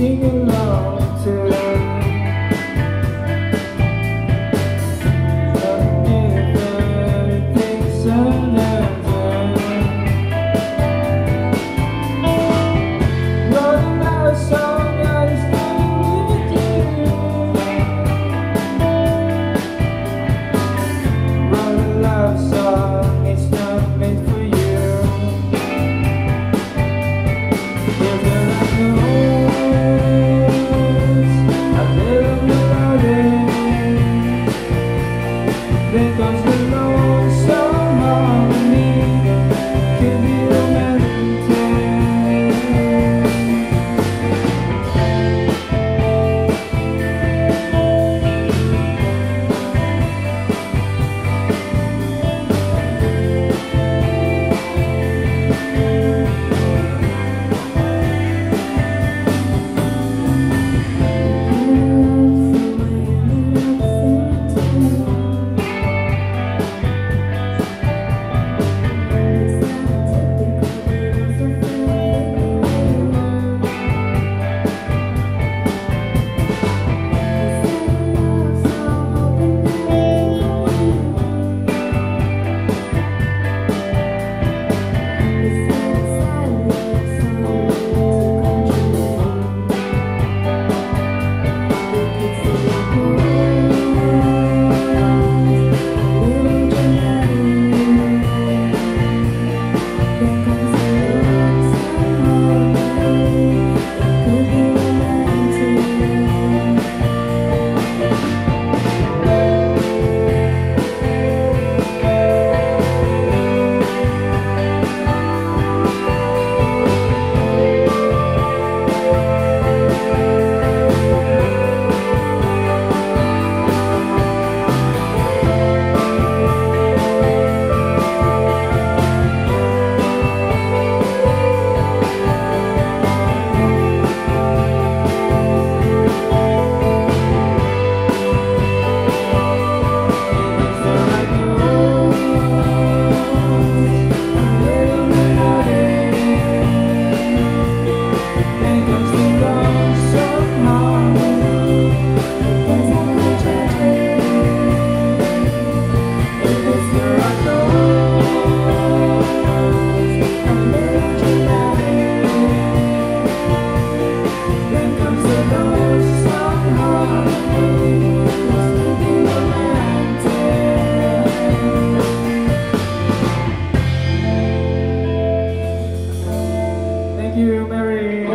sing along until Everything's alive thank you, Mary.